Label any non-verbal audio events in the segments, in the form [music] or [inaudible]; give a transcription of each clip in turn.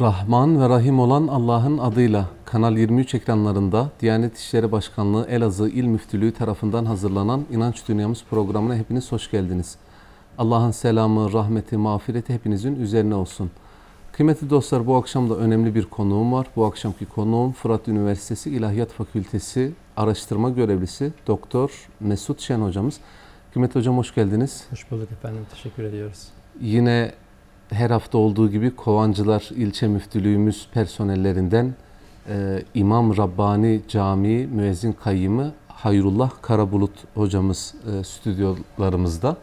Rahman ve Rahim olan Allah'ın adıyla Kanal 23 ekranlarında Diyanet İşleri Başkanlığı Elazığ İl Müftülüğü tarafından hazırlanan İnanç Dünyamız programına hepiniz hoş geldiniz. Allah'ın selamı, rahmeti, mağfireti hepinizin üzerine olsun. Kıymetli dostlar bu akşam da önemli bir konuğum var. Bu akşamki konuğum Fırat Üniversitesi İlahiyat Fakültesi araştırma görevlisi Doktor Mesut Şen hocamız. Kıymetli hocam hoş geldiniz. Hoş bulduk efendim. Teşekkür ediyoruz. Yine her hafta olduğu gibi Kovancılar İlçe Müftülüğümüz personellerinden e, İmam Rabbani Camii Müezzin Kayyımı Hayrullah Karabulut hocamız e, stüdyolarımızda.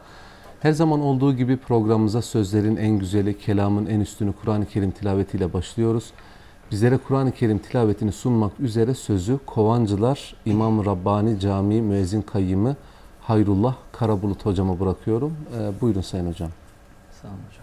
Her zaman olduğu gibi programımıza sözlerin en güzeli, kelamın en üstünü Kur'an-ı Kerim tilavetiyle başlıyoruz. Bizlere Kur'an-ı Kerim tilavetini sunmak üzere sözü Kovancılar İmam Rabbani Camii Müezzin Kayyımı Hayrullah Karabulut hocama bırakıyorum. E, buyurun Sayın Hocam. Sağ olun hocam.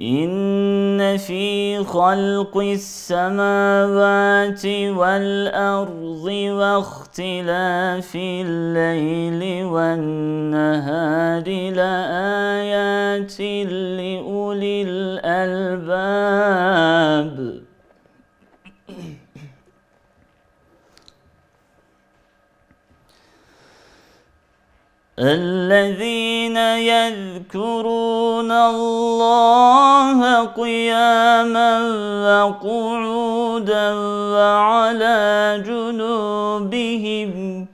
إن في خلق السماوات والأرض واختلاف الليل والنهار لآيات لأولي الألباب الذين يذكرون الله قياما وقعودا وعلى جنوبهم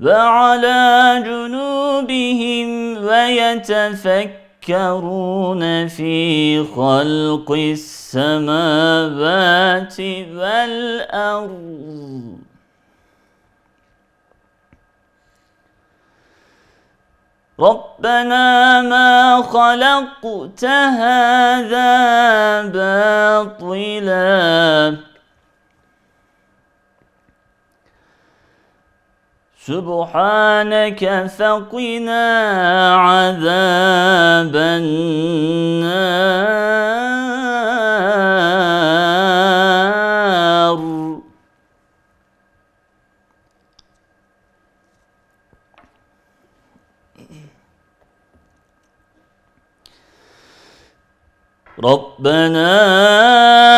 وعلى جنوبهم ويتفكرون في خلق السماوات والأرض. ربنا ما خلقت هذا باطلا. سبحانك فقنا عذاب النار. ربنا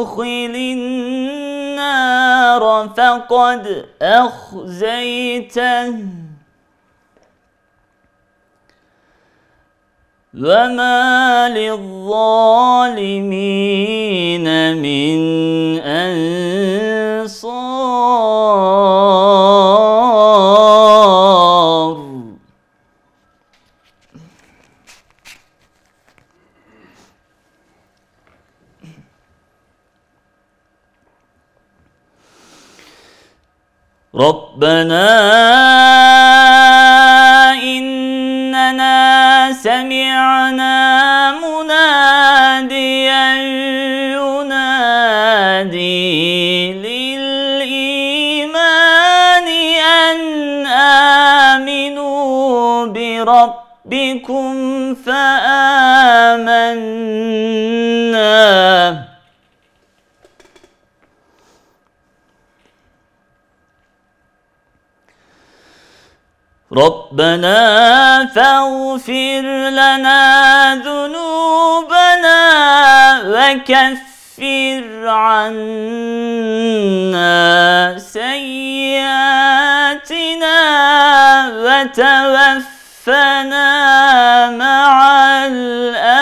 تدخل النار فقد أخزيته. وما للظالمين من أنصار ربنا إننا سمعنا مناديا ينادي للإيمان أن آمنوا بربكم فآمنا. ربنا فاغفر لنا ذنوبنا وكفر عنا سيئاتنا وتوفنا مع الأبرار.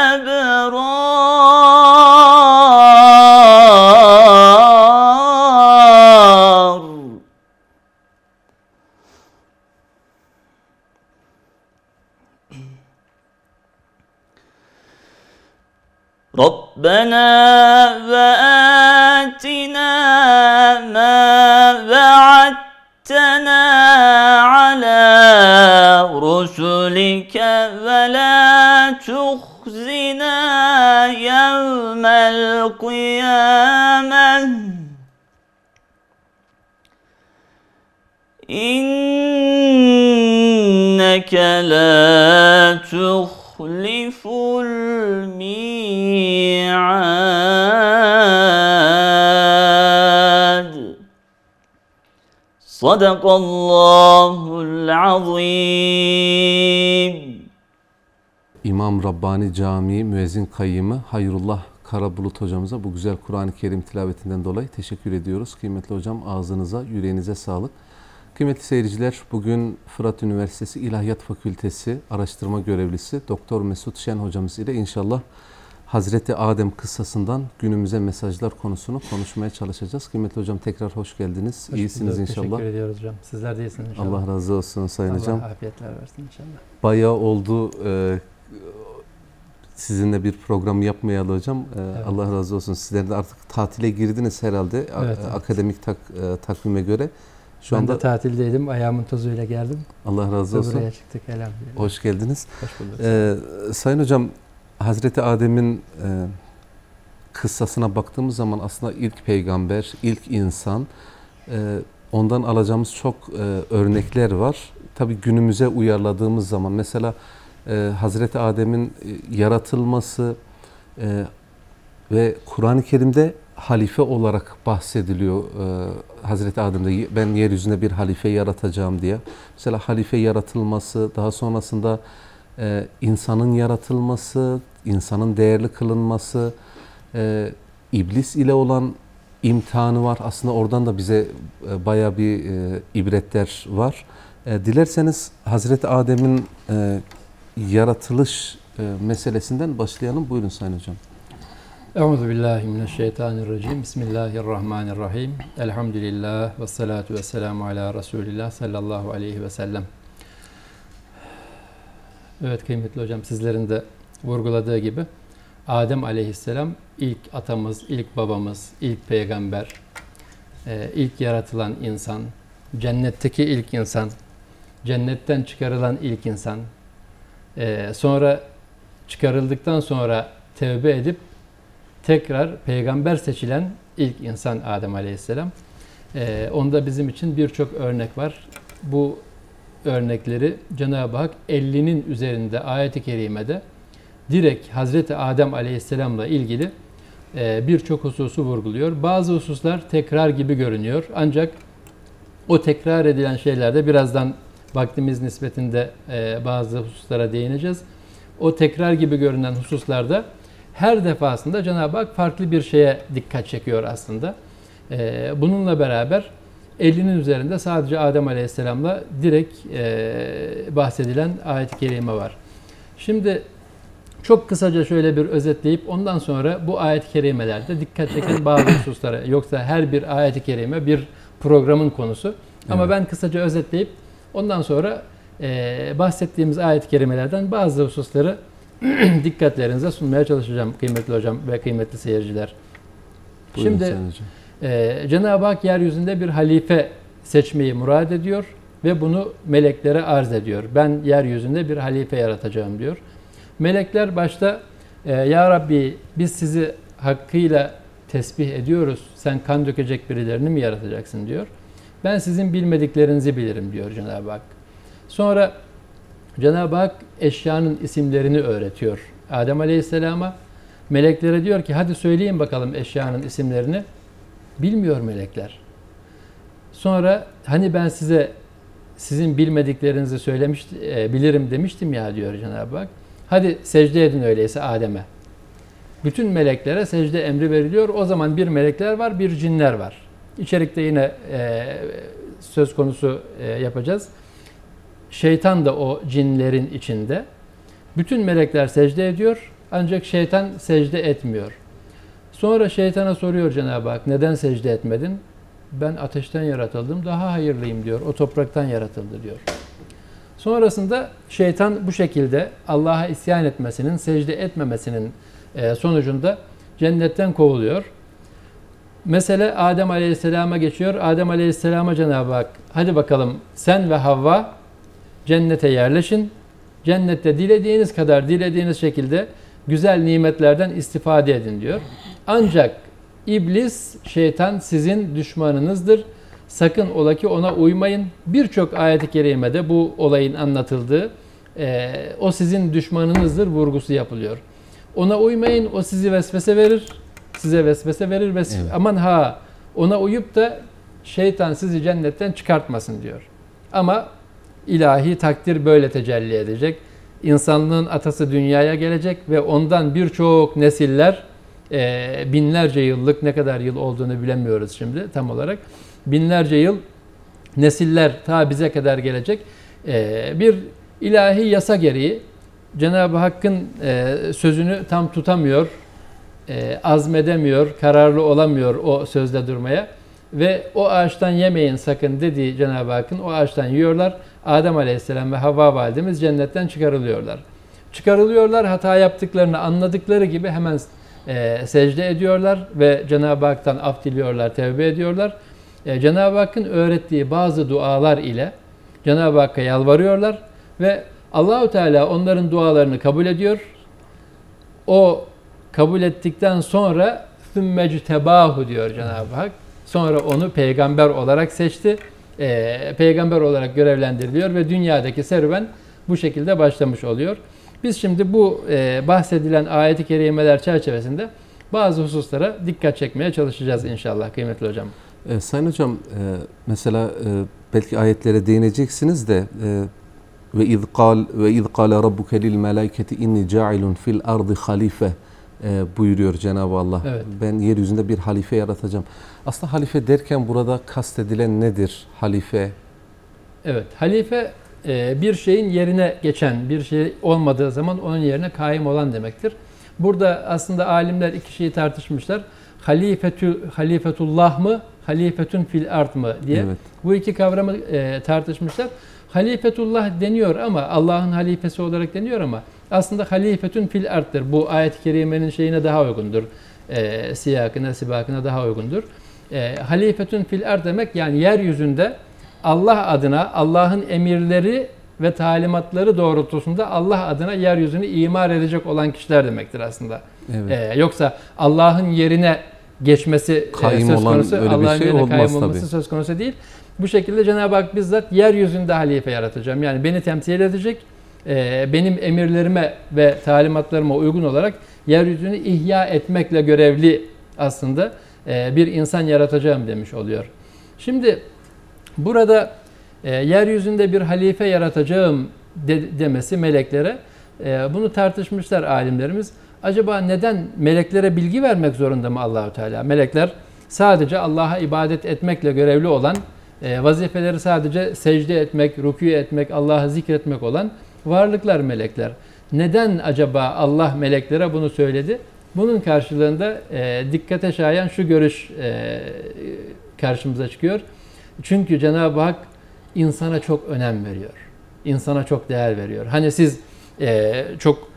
ربنا وآتنا ما وعدتنا على رسلك ولا تخزنا يوم القيامة. إنك لا تخلف صدق الله العظيم İmam Rabbani Camii Müezzin Kayyımı Hayrullah Karabulut hocamıza bu güzel Kur'an-ı Kerim tilavetinden dolayı teşekkür ediyoruz. Kıymetli hocam ağzınıza, yüreğinize sağlık. Kıymetli seyirciler, bugün Fırat Üniversitesi İlahiyat Fakültesi araştırma görevlisi Doktor Mesut Şen hocamız ile inşallah Hazreti Adem kıssasından günümüze mesajlar konusunu konuşmaya çalışacağız. Kıymetli hocam tekrar hoş geldiniz. Hoş İyisiniz bulduk. inşallah. Teşekkür ediyoruz hocam. Sizler de iyisiniz inşallah. Allah razı olsun Sayın Allah hocam. afiyetler versin inşallah. Bayağı oldu e, sizinle bir program yapmayalı hocam. E, Evet. Allah razı olsun. Sizler de artık tatile girdiniz herhalde Evet, evet. akademik tak, e, takvime göre. Şu ben anda de tatildeydim. Ayağımın tozuyla geldim. Allah razı olsun. Buraya çıktık elhamdülillah. Hoş geldiniz. Hoş bulduk. Ee, Sayın Hocam, Hazreti Adem'in e, kıssasına baktığımız zaman aslında ilk peygamber, ilk insan. E, ondan alacağımız çok e, örnekler var. Tabi günümüze uyarladığımız zaman mesela e, Hazreti Adem'in e, yaratılması e, ve Kur'an-ı Kerim'de halife olarak bahsediliyor. E, Hazreti Adem'de ben yeryüzünde bir halife yaratacağım diye. Mesela halife yaratılması, daha sonrasında e, insanın yaratılması, insanın değerli kılınması, e, iblis ile olan imtihanı var. Aslında oradan da bize e, baya bir e, ibretler var. E, dilerseniz Hazreti Adem'in e, yaratılış e, meselesinden başlayalım. Buyurun Sayın Hocam. Euzu billahi mineşşeytanirracim. Bismillahirrahmanirrahim. Elhamdülillah ve salatu ve selamu ala Resulillah sallallahu aleyhi ve sellem. Evet kıymetli hocam sizlerin de vurguladığı gibi Adem aleyhisselam ilk atamız, ilk babamız, ilk peygamber, e, ilk yaratılan insan, cennetteki ilk insan, cennetten çıkarılan ilk insan, e, sonra çıkarıldıktan sonra tevbe edip tekrar peygamber seçilen ilk insan Adem Aleyhisselam. Ee, onda bizim için birçok örnek var. Bu örnekleri Cenab-ı Hak 50'nin üzerinde ayet-i kerimede direkt Hazreti Adem Aleyhisselam'la ilgili e, birçok hususu vurguluyor. Bazı hususlar tekrar gibi görünüyor. Ancak o tekrar edilen şeylerde birazdan vaktimiz nispetinde e, bazı hususlara değineceğiz. O tekrar gibi görünen hususlarda her defasında Cenab-ı Hak farklı bir şeye dikkat çekiyor aslında. Ee, bununla beraber 50'nin üzerinde sadece Adem Aleyhisselam'la direkt e, bahsedilen ayet-i kerime var. Şimdi çok kısaca şöyle bir özetleyip ondan sonra bu ayet-i kerimelerde dikkat çeken bazı hususlara yoksa her bir ayet-i kerime bir programın konusu. Ama Evet. ben kısaca özetleyip ondan sonra e, bahsettiğimiz ayet-i kerimelerden bazı hususları [clears throat] dikkatlerinize sunmaya çalışacağım kıymetli hocam ve kıymetli seyirciler. Buyurun Şimdi Hocam. E, Cenab-ı Hak yeryüzünde bir halife seçmeyi murad ediyor ve bunu meleklere arz ediyor. Ben yeryüzünde bir halife yaratacağım diyor. Melekler başta e, Ya Rabbi biz sizi hakkıyla tesbih ediyoruz. Sen kan dökecek birilerini mi yaratacaksın diyor. Ben sizin bilmediklerinizi bilirim diyor Cenab-ı Hak. Sonra Cenab-ı Hak eşyanın isimlerini öğretiyor Adem Aleyhisselam'a. Meleklere diyor ki hadi söyleyin bakalım eşyanın isimlerini. Bilmiyor melekler. Sonra hani ben size sizin bilmediklerinizi söylemiş e, bilirim demiştim ya diyor Cenab-ı Hak. Hadi secde edin öyleyse Adem'e. Bütün meleklere secde emri veriliyor. O zaman bir melekler var, bir cinler var. İçerikte yine e, söz konusu e, yapacağız. Şeytan da o cinlerin içinde. Bütün melekler secde ediyor ancak şeytan secde etmiyor. Sonra şeytana soruyor Cenab-ı Hak neden secde etmedin? Ben ateşten yaratıldım daha hayırlıyım diyor. O topraktan yaratıldı diyor. Sonrasında şeytan bu şekilde Allah'a isyan etmesinin, secde etmemesinin e, sonucunda cennetten kovuluyor. Mesele Adem Aleyhisselam'a geçiyor. Adem Aleyhisselam'a Cenab-ı Hak hadi bakalım sen ve Havva cennete yerleşin. Cennette dilediğiniz kadar, dilediğiniz şekilde güzel nimetlerden istifade edin diyor. Ancak iblis, şeytan sizin düşmanınızdır. Sakın ola ki ona uymayın. Birçok ayet-i kerimede bu olayın anlatıldığı e, o sizin düşmanınızdır vurgusu yapılıyor. Ona uymayın, o sizi vesvese verir. Size vesvese verir. Ves Evet. Aman ha ona uyup da şeytan sizi cennetten çıkartmasın diyor. Ama ilahi takdir böyle tecelli edecek. İnsanlığın atası dünyaya gelecek ve ondan birçok nesiller e, binlerce yıllık ne kadar yıl olduğunu bilemiyoruz şimdi tam olarak. Binlerce yıl nesiller ta bize kadar gelecek. E, bir ilahi yasa gereği Cenab-ı Hakk'ın e, sözünü tam tutamıyor, e, azmedemiyor, kararlı olamıyor o sözde durmaya. Ve o ağaçtan yemeyin sakın dediği Cenab-ı Hakk'ın o ağaçtan yiyorlar. Adem Aleyhisselam ve Havva validemiz cennetten çıkarılıyorlar. Çıkarılıyorlar hata yaptıklarını anladıkları gibi hemen e, secde ediyorlar ve Cenab-ı Hak'tan af diliyorlar, tevbe ediyorlar. E, Cenab-ı Hakk'ın öğrettiği bazı dualar ile Cenab-ı Hakk'a yalvarıyorlar ve Allahu Teala onların dualarını kabul ediyor. O kabul ettikten sonra sümmectebahu diyor Cenab-ı Hak. Sonra onu peygamber olarak seçti. E, peygamber olarak görevlendiriliyor ve dünyadaki serüven bu şekilde başlamış oluyor. Biz şimdi bu e, bahsedilen ayet-i kerimeler çerçevesinde bazı hususlara dikkat çekmeye çalışacağız inşallah kıymetli hocam. E, Sayın Hocam e, mesela e, belki ayetlere değineceksiniz de e, ve iz kal ve iz kâle rabbuke lil melâiketi inni câilun fil ardı halife e, buyuruyor Cenab-ı Allah. Evet. Ben yeryüzünde bir halife yaratacağım. Aslında halife derken burada kastedilen nedir? Halife Evet, halife bir şeyin yerine geçen, bir şey olmadığı zaman onun yerine kaim olan demektir. Burada aslında alimler iki şeyi tartışmışlar. Halifetü, halifetullah mı, halifetün fil art mı diye. Evet. Bu iki kavramı e, tartışmışlar. Halifetullah deniyor ama Allah'ın halifesi olarak deniyor ama aslında halifetün fil arttır. Bu ayet-i kerimenin şeyine daha uygundur. E, siyakına, sibakına daha uygundur. E, halifetün fil ard demek yani yeryüzünde Allah adına Allah'ın emirleri ve talimatları doğrultusunda Allah adına yeryüzünü imar edecek olan kişiler demektir aslında. evet. Ee, yoksa Allah'ın yerine geçmesi e, Kaim söz konusu, Allah'ın şey yerine kaim olması tabii. söz konusu değil. Bu şekilde Cenab-ı Hak bizzat yeryüzünde halife yaratacağım. Yani beni temsil edecek, e, benim emirlerime ve talimatlarıma uygun olarak yeryüzünü ihya etmekle görevli aslında e, bir insan yaratacağım demiş oluyor. Şimdi burada e, yeryüzünde bir halife yaratacağım de- demesi meleklere e, bunu tartışmışlar alimlerimiz. Acaba neden meleklere bilgi vermek zorunda mı Allahu Teala? Melekler sadece Allah'a ibadet etmekle görevli olan e, vazifeleri sadece secde etmek, rükû etmek, Allah'ı zikretmek olan varlıklar melekler. Neden acaba Allah meleklere bunu söyledi? Bunun karşılığında e, dikkate şayan şu görüş e, karşımıza çıkıyor. Çünkü Cenab-ı Hak insana çok önem veriyor. İnsana çok değer veriyor. Hani siz e, çok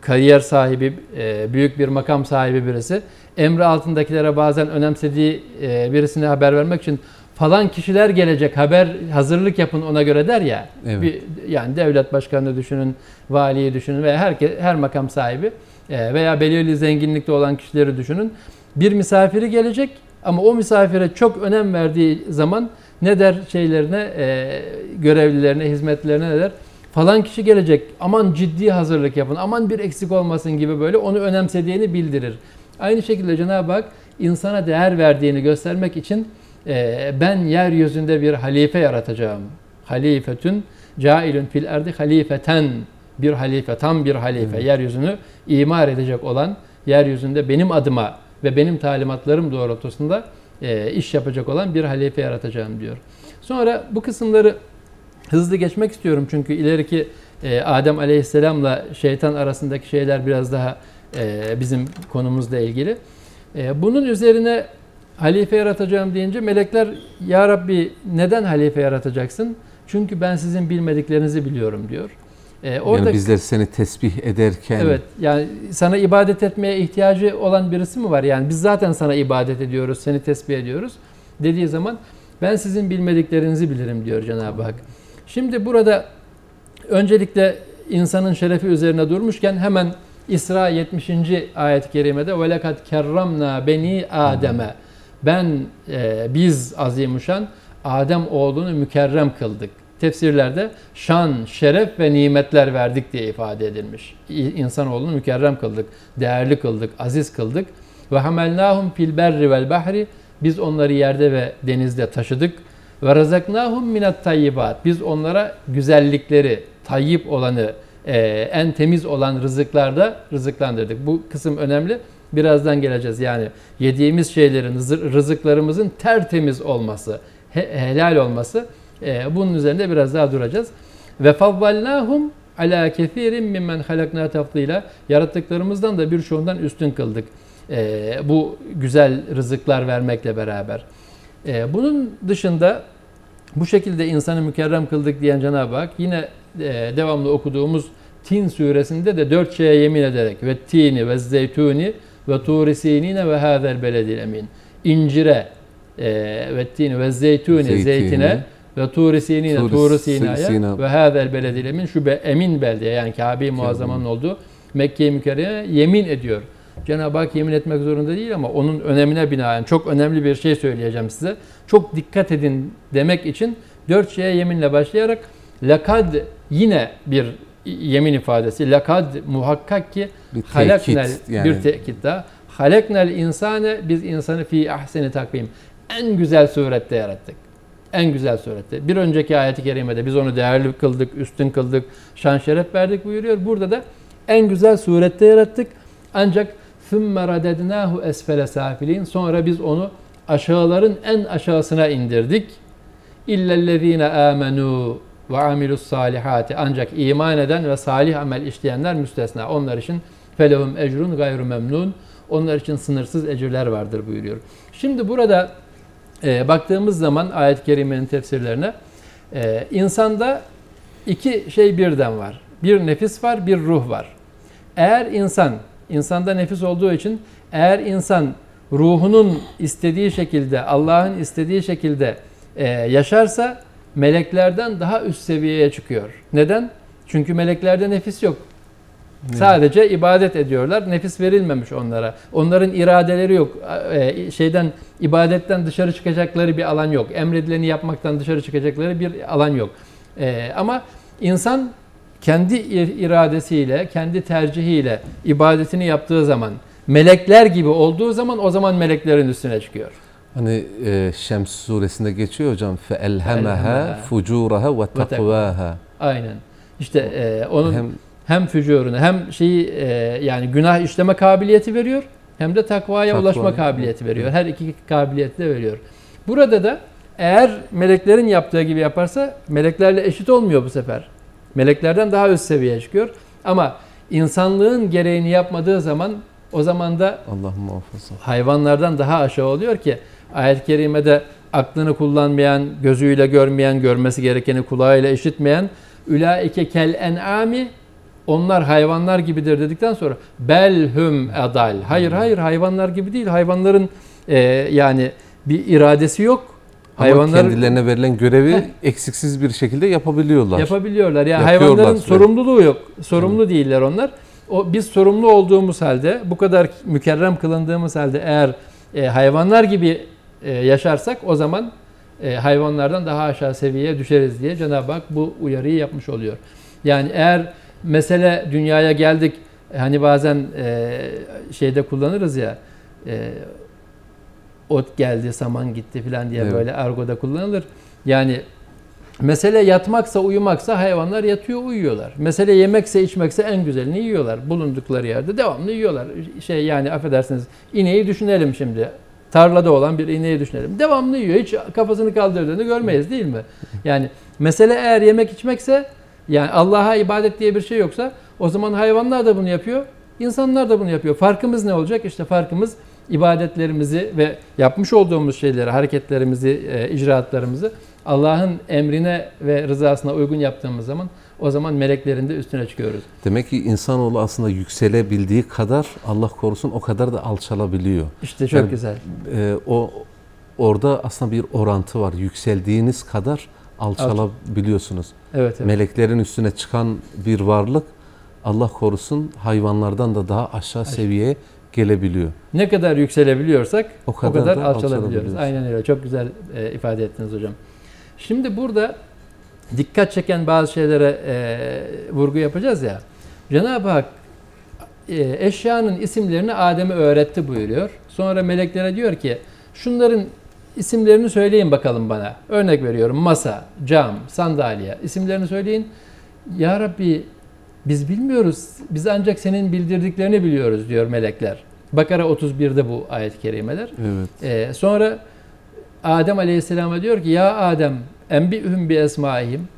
kariyer sahibi, e, büyük bir makam sahibi birisi emri altındakilere bazen önemsediği e, birisine haber vermek için falan kişiler gelecek haber hazırlık yapın ona göre der ya. Evet. Bir, yani devlet başkanını düşünün, valiyi düşünün veya her her makam sahibi e, veya belirli zenginlikte olan kişileri düşünün. Bir misafiri gelecek ama o misafire çok önem verdiği zaman ne der şeylerine, e, görevlilerine, hizmetlerine ne der? Falan kişi gelecek, aman ciddi hazırlık yapın, aman bir eksik olmasın gibi böyle onu önemsediğini bildirir. Aynı şekilde Cenab-ı Hak insana değer verdiğini göstermek için e, ben yeryüzünde bir halife yaratacağım. Halifetün cailün fil erdi halifeten bir halife, tam bir halife. Yeryüzünü imar edecek olan, yeryüzünde benim adıma ve benim talimatlarım doğrultusunda e, iş yapacak olan bir halife yaratacağım diyor. Sonra bu kısımları hızlı geçmek istiyorum çünkü ileriki e, Adem Aleyhisselam'la şeytan arasındaki şeyler biraz daha e, bizim konumuzla ilgili. E, bunun üzerine halife yaratacağım deyince melekler Ya Rabbi neden halife yaratacaksın? Çünkü ben sizin bilmediklerinizi biliyorum diyor. E, orada yani bizler seni tesbih ederken Evet yani sana ibadet etmeye ihtiyacı olan birisi mi var? Yani biz zaten sana ibadet ediyoruz, seni tesbih ediyoruz dediği zaman ben sizin bilmediklerinizi bilirim diyor Cenab-ı Hak. Şimdi burada Öncelikle insanın şerefi üzerine durmuşken hemen İsra 70. ayet-i kerimede lekad kerramna beni Adem'e ben e, biz azimuşan Adem oğlunu mükerrem kıldık. Tefsirlerde şan, şeref ve nimetler verdik diye ifade edilmiş. İnsanoğlunu mükerrem kıldık, değerli kıldık, aziz kıldık. Ve hamelnahum fil berri vel bahri biz onları yerde ve denizde taşıdık. Ve razaknahum minat tayyibat. Biz onlara güzellikleri, tayyip olanı, e, en temiz olan rızıklarda rızıklandırdık. Bu kısım önemli. Birazdan geleceğiz. Yani yediğimiz şeylerin, rızıklarımızın tertemiz olması, helal olması. E, bunun üzerinde biraz daha duracağız. Ve favvallahum ala kefirin mimmen halakna tafdila. Yarattıklarımızdan da birçoğundan üstün kıldık. E, bu güzel rızıklar vermekle beraber. E, bunun dışında bu şekilde insanı mükerrem kıldık diyen Cenab-ı Hak yine e, devamlı okuduğumuz Tin suresinde de dört şeye yemin ederek ve tini ve zeytuni ve turi sinine ve hazel beledil emin. İncire e, ve tini ve zeytuni, zeytine ve turi sinine, turi, turi sinaya Sina. ve hazel beledil emin şu be, emin beldeye yani Kabe-i Muazzama'nın olduğu Mekke-i Mükerreme yemin ediyor. Cenab-ı Hak yemin etmek zorunda değil ama onun önemine binaen çok önemli bir şey söyleyeceğim size. Çok dikkat edin demek için dört şeye yeminle başlayarak lakad yine bir yemin ifadesi. Lakad muhakkak ki bir halaknel yani. bir tekit daha. Halaknel insane biz insanı fi ahseni takvim. En güzel surette yarattık En güzel surette. Bir önceki ayeti kerimede biz onu değerli kıldık, üstün kıldık, şan şeref verdik buyuruyor. Burada da en güzel surette yarattık. Ancak ثُمَّ رَدَدْنَاهُ esfele safilin. Sonra biz onu aşağıların en aşağısına indirdik. İllellezine amenu ve amilus salihati ancak iman eden ve salih amel işleyenler müstesna. Onlar için felehum ecrun gayru memnun. Onlar için sınırsız ecirler vardır buyuruyor. Şimdi burada e, baktığımız zaman ayet-i kerimenin tefsirlerine e, insanda iki şey birden var. Bir nefis var, bir ruh var. Eğer insan, insanda nefis olduğu için eğer insan ruhunun istediği şekilde, Allah'ın istediği şekilde e, yaşarsa meleklerden daha üst seviyeye çıkıyor. Neden? Çünkü meleklerde nefis yok. Ne? Sadece ibadet ediyorlar. Nefis verilmemiş onlara. Onların iradeleri yok. E, şeyden ibadetten dışarı çıkacakları bir alan yok. Emredileni yapmaktan dışarı çıkacakları bir alan yok. E, ama insan kendi iradesiyle, kendi tercihiyle ibadetini yaptığı zaman, melekler gibi olduğu zaman o zaman meleklerin üstüne çıkıyor. Hani e, Şems suresinde geçiyor hocam. Fe elhemeha fucuraha ve takvaha. Aynen. İşte e, onun hem, hem fücurunu hem şeyi e, yani günah işleme kabiliyeti veriyor hem de takvaya takva. ulaşma kabiliyeti veriyor. Her iki kabiliyeti de veriyor. Burada da eğer meleklerin yaptığı gibi yaparsa meleklerle eşit olmuyor bu sefer. Meleklerden daha üst seviyeye çıkıyor. Ama insanlığın gereğini yapmadığı zaman o zaman da Allah muhafaza. hayvanlardan daha aşağı oluyor ki ayet-i kerimede aklını kullanmayan, gözüyle görmeyen, görmesi gerekeni kulağıyla işitmeyen ülaike kel en'ami onlar hayvanlar gibidir dedikten sonra belhum adal. Hayır hayır hayvanlar gibi değil. Hayvanların e, yani bir iradesi yok. Hayvanlar kendilerine verilen görevi heh, eksiksiz bir şekilde yapabiliyorlar. Yapabiliyorlar. Yani hayvanların sorumluluğu yok. Sorumlu evet. değiller onlar. O biz sorumlu olduğumuz halde, bu kadar mükerrem kılındığımız halde eğer e, hayvanlar gibi e, yaşarsak o zaman e, hayvanlardan daha aşağı seviyeye düşeriz diye Cenab-ı Hak bu uyarıyı yapmış oluyor. Yani eğer mesele dünyaya geldik hani bazen e, şeyde kullanırız ya ot geldi saman gitti falan diye evet. böyle argoda kullanılır. Yani mesele yatmaksa uyumaksa hayvanlar yatıyor uyuyorlar. Mesele yemekse içmekse en güzelini yiyorlar. Bulundukları yerde devamlı yiyorlar. Şey yani affedersiniz ineği düşünelim şimdi tarlada olan bir ineği düşünelim. Devamlı yiyor. Hiç kafasını kaldırdığını görmeyiz değil mi? Yani mesele eğer yemek içmekse yani Allah'a ibadet diye bir şey yoksa o zaman hayvanlar da bunu yapıyor. insanlar da bunu yapıyor. Farkımız ne olacak? İşte farkımız ibadetlerimizi ve yapmış olduğumuz şeyleri, hareketlerimizi, e, icraatlarımızı Allah'ın emrine ve rızasına uygun yaptığımız zaman o zaman meleklerin de üstüne çıkıyoruz. Demek ki insanoğlu aslında yükselebildiği kadar Allah korusun o kadar da alçalabiliyor. İşte çok yani, güzel. E, o orada aslında bir orantı var. Yükseldiğiniz kadar alçalabiliyorsunuz. Evet, evet. meleklerin üstüne çıkan bir varlık Allah korusun hayvanlardan da daha aşağı seviyeye gelebiliyor. Ne kadar yükselebiliyorsak O o kadar kadar, da alçalabiliyoruz. alçalabiliyoruz. Aynen öyle. Çok güzel e, ifade ettiniz hocam. Şimdi burada dikkat çeken bazı şeylere e, vurgu yapacağız ya. Cenab-ı Hak e, eşyanın isimlerini Adem'e öğretti buyuruyor. Sonra meleklere diyor ki şunların isimlerini söyleyin bakalım bana. Örnek veriyorum masa, cam, sandalye isimlerini söyleyin. Ya Rabbi biz bilmiyoruz. Biz ancak senin bildirdiklerini biliyoruz diyor melekler. Bakara 31'de bu ayet-i kerimeler. Evet. Ee, sonra Adem Aleyhisselam'a diyor ki ya Adem enbi'hum bi esmaihim.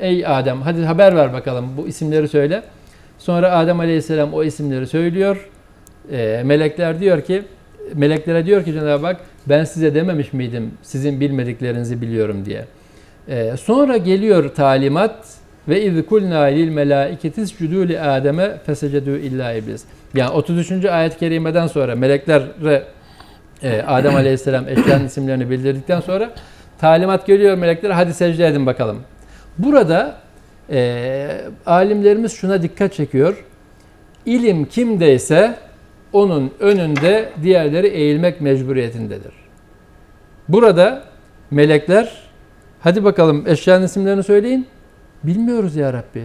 Ey Adem hadi haber ver bakalım bu isimleri söyle. Sonra Adem Aleyhisselam o isimleri söylüyor. Ee, melekler diyor ki meleklere diyor ki Cenab-ı Hak ben size dememiş miydim sizin bilmediklerinizi biliyorum diye. Ee, sonra geliyor talimat ve iz kulna lil melaiketi iscudu li ademe fesecedu illa iblis. Yani 33. ayet-i kerimeden sonra meleklere e, Adem Aleyhisselam eşyanın isimlerini bildirdikten sonra talimat geliyor meleklere hadi secde edin bakalım. Burada e, alimlerimiz şuna dikkat çekiyor. İlim kimdeyse onun önünde diğerleri eğilmek mecburiyetindedir. Burada melekler hadi bakalım eşyanın isimlerini söyleyin. Bilmiyoruz ya Rabbi.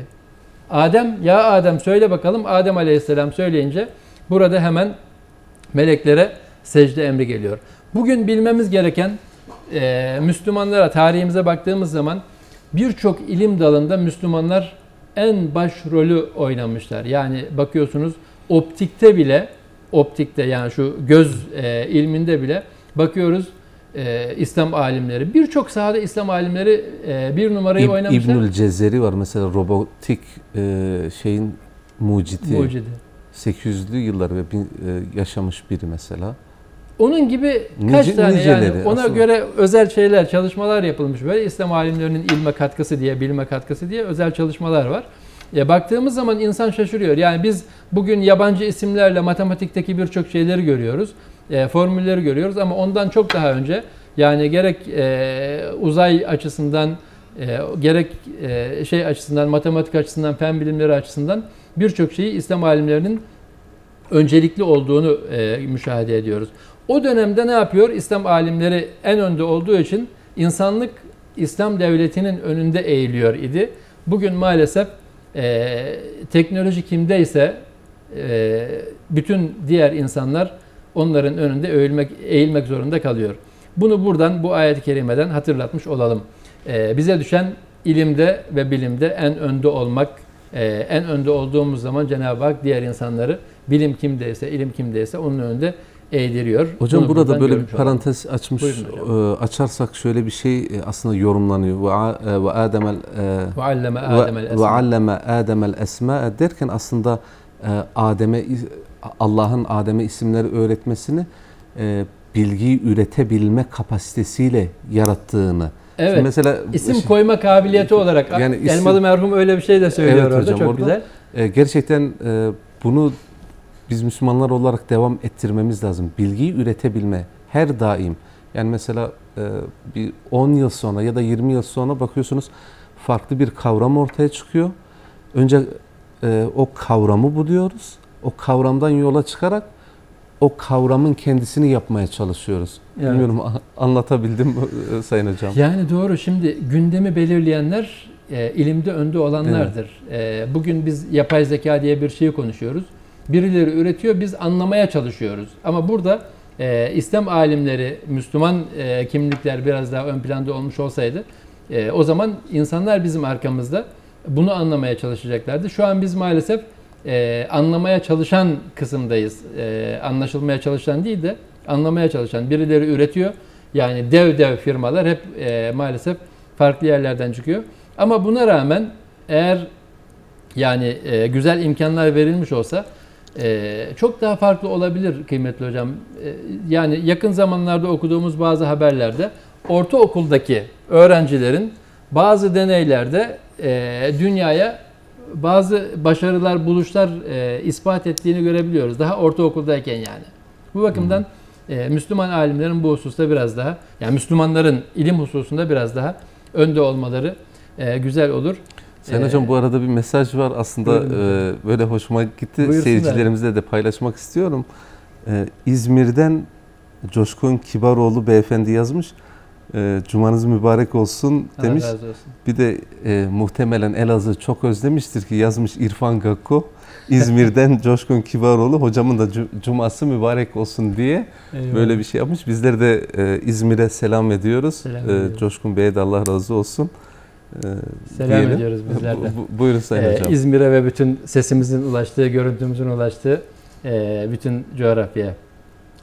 Adem ya Adem söyle bakalım. Adem Aleyhisselam söyleyince burada hemen meleklere secde emri geliyor. Bugün bilmemiz gereken e, Müslümanlara tarihimize baktığımız zaman birçok ilim dalında Müslümanlar en baş rolü oynamışlar. Yani bakıyorsunuz optikte bile optikte yani şu göz e, ilminde bile bakıyoruz e, İslam alimleri birçok sahada İslam alimleri e, bir numarayı İb- oynamışlar. İbnül Cezeri var mesela robotik e, şeyin mucidi. Mucidi. 800'lü yıllar ve bin- e, yaşamış biri mesela. Onun gibi Nice- kaç tane yani niceleri ona aslında. göre özel şeyler, çalışmalar yapılmış böyle İslam alimlerinin ilme katkısı diye, bilme katkısı diye özel çalışmalar var. Ya baktığımız zaman insan şaşırıyor. Yani biz bugün yabancı isimlerle matematikteki birçok şeyleri görüyoruz. E, formülleri görüyoruz ama ondan çok daha önce yani gerek e, uzay açısından e, gerek e, şey açısından, matematik açısından, fen bilimleri açısından birçok şeyi İslam alimlerinin öncelikli olduğunu e, müşahede ediyoruz. O dönemde ne yapıyor? İslam alimleri en önde olduğu için insanlık İslam devletinin önünde eğiliyor idi. Bugün maalesef e, teknoloji kimdeyse e, bütün diğer insanlar onların önünde eğilmek, eğilmek zorunda kalıyor. Bunu buradan bu ayet-i kerimeden hatırlatmış olalım. E, bize düşen ilimde ve bilimde en önde olmak, e, en önde olduğumuz zaman Cenab-ı Hak diğer insanları bilim kimdeyse, ilim kimdeyse onun önünde eğdiriyor. Hocam Bunu burada böyle bir görmüş olalım. parantez açmış e, açarsak şöyle bir şey e, aslında yorumlanıyor. Ve a- e, ve Adem'el e, Ve alleme Adem'el ve esma. alleme Adem'el esma derken aslında e, Adem'e Allah'ın Adem'e isimleri öğretmesini e, bilgiyi üretebilme kapasitesiyle yarattığını. Şimdi Evet. mesela İsim koyma kabiliyeti olarak Yani isim- Elmalı merhum öyle bir şey de söylüyor Evet orada. hocam, Çok orada güzel. e, gerçekten e, bunu biz Müslümanlar olarak devam ettirmemiz lazım. Bilgiyi üretebilme her daim. Yani mesela e, bir 10 yıl sonra ya da 20 yıl sonra bakıyorsunuz farklı bir kavram ortaya çıkıyor. Önce e, o kavramı buluyoruz. O kavramdan yola çıkarak o kavramın kendisini yapmaya çalışıyoruz. Evet. Bilmiyorum anlatabildim mi e, Sayın Hocam? Yani doğru. Şimdi gündemi belirleyenler e, ilimde önde olanlardır. E, bugün biz yapay zeka diye bir şey konuşuyoruz. Birileri üretiyor, biz anlamaya çalışıyoruz. Ama burada e, İslam alimleri, Müslüman e, kimlikler biraz daha ön planda olmuş olsaydı, e, o zaman insanlar bizim arkamızda bunu anlamaya çalışacaklardı. Şu an biz maalesef e, anlamaya çalışan kısımdayız. E, anlaşılmaya çalışan değil de anlamaya çalışan. Birileri üretiyor. Yani dev dev firmalar hep e, maalesef farklı yerlerden çıkıyor. Ama buna rağmen eğer yani e, güzel imkanlar verilmiş olsa e, çok daha farklı olabilir kıymetli hocam. E, yani yakın zamanlarda okuduğumuz bazı haberlerde ortaokuldaki öğrencilerin bazı deneylerde e, dünyaya bazı başarılar, buluşlar e, ispat ettiğini görebiliyoruz. Daha ortaokuldayken yani. Bu bakımdan e, Müslüman alimlerin bu hususta biraz daha, yani Müslümanların ilim hususunda biraz daha önde olmaları e, güzel olur. Sayın Ee, Hocam bu arada bir mesaj var aslında e, böyle hoşuma gitti. Seyircilerimizle de paylaşmak istiyorum. E, İzmir'den Coşkun Kibaroğlu beyefendi yazmış. E, Cumanız mübarek olsun Allah demiş. razı olsun. Bir de e, muhtemelen Elazığ çok özlemiştir ki yazmış İrfan Gakko. İzmir'den [laughs] Coşkun Kibaroğlu hocamın da cu- cuması mübarek olsun diye Eyvallah. böyle bir şey yapmış. Bizler de e, İzmir'e selam ediyoruz. Selam E, ediyoruz. Coşkun Bey'e de Allah razı olsun. E, Selam diyelim. ediyoruz bizler de. Bu- bu- buyurun Sayın Ee, Hocam. İzmir'e ve bütün sesimizin ulaştığı, görüntümüzün ulaştığı e, bütün coğrafyaya.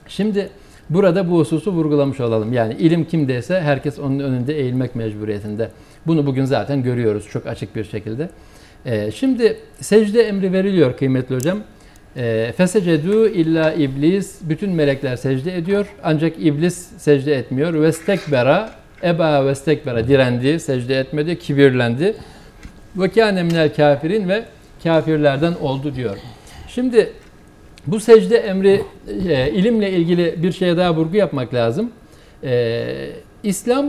Şimdi burada bu hususu vurgulamış olalım. Yani ilim kimdeyse herkes onun önünde eğilmek mecburiyetinde. Bunu bugün zaten görüyoruz çok açık bir şekilde. Ee, şimdi secde emri veriliyor kıymetli hocam. Ee, Fesecedu illa iblis. Bütün melekler secde ediyor. Ancak iblis secde etmiyor. Vestekbera. Eba vestekbera direndi, secde etmedi, kibirlendi. Ve kâne minel kafirin ve kafirlerden oldu diyor. Şimdi bu secde emri e, ilimle ilgili bir şeye daha vurgu yapmak lazım. E, İslam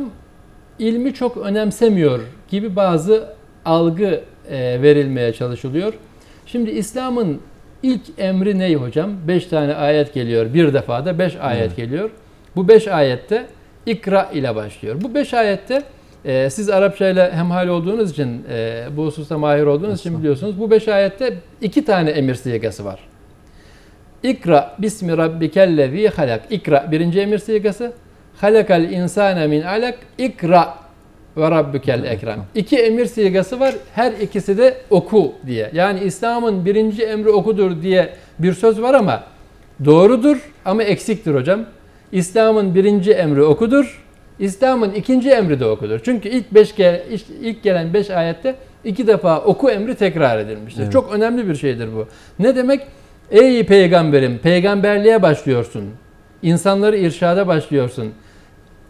ilmi çok önemsemiyor gibi bazı algı e, verilmeye çalışılıyor. Şimdi İslam'ın ilk emri ne hocam? Beş tane ayet geliyor. Bir defada beş ayet Evet. geliyor. Bu beş ayette ikra ile başlıyor. Bu beş ayette e, siz Arapça ile hemhal olduğunuz için, e, bu hususta mahir olduğunuz için biliyorsunuz. Bu beş ayette iki tane emir sigası var. İkra bismi rabbikellezi halak. İkra birinci emir sigası. Halakal insane min alak. İkra ve rabbukel ekrem. İki emir sigası var. Her ikisi de oku diye. Yani İslam'ın birinci emri okudur diye bir söz var ama doğrudur ama eksiktir hocam. İslam'ın birinci emri okudur. İslam'ın ikinci emri de okudur. Çünkü ilk beş ge- ilk gelen beş ayette iki defa oku emri tekrar edilmiştir. Evet. Çok önemli bir şeydir bu. Ne demek? Ey peygamberim, peygamberliğe başlıyorsun. İnsanları irşada başlıyorsun.